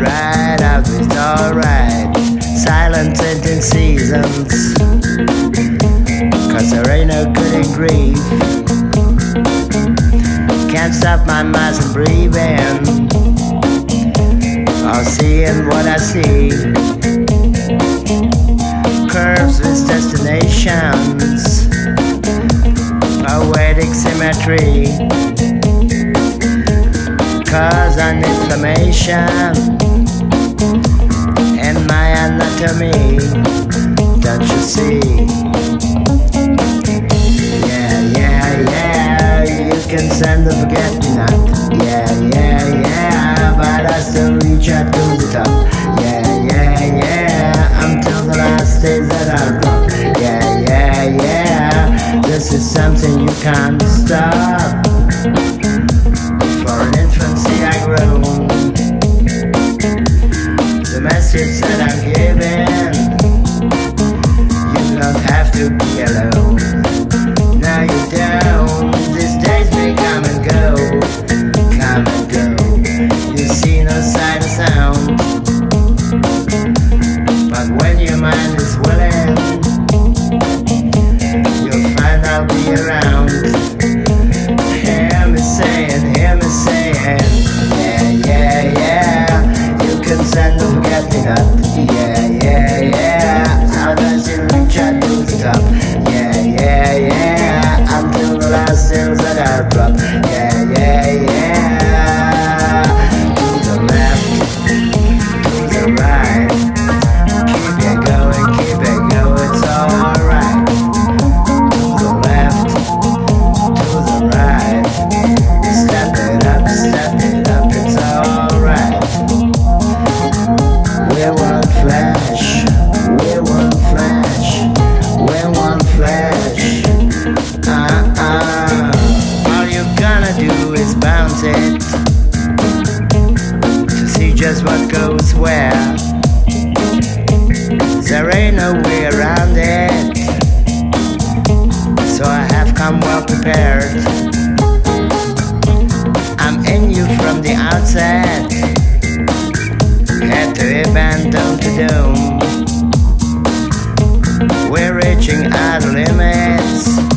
Right, I've alright. Silent in seasons, cause there ain't no good in grief. Can't stop my mind from breathing, or seeing what I see. Curves with destinations, poetic symmetry cause an inflammation anatomy Don't you see? Yeah, yeah, yeah You can send a forget me not. Yeah, yeah, yeah But I still reach out to the top. Yeah, yeah, yeah Until the last days that I rock Yeah, yeah, yeah This is something you can't there ain't no way around it. So I have come well prepared. I'm in you from the outset. Head to abandon to doom. We're reaching our limits.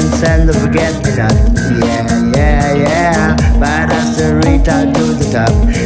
and send the forget-me-not Yeah, yeah, yeah. But I still reach out to the top.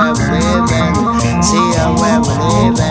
where we're living. See where we're living.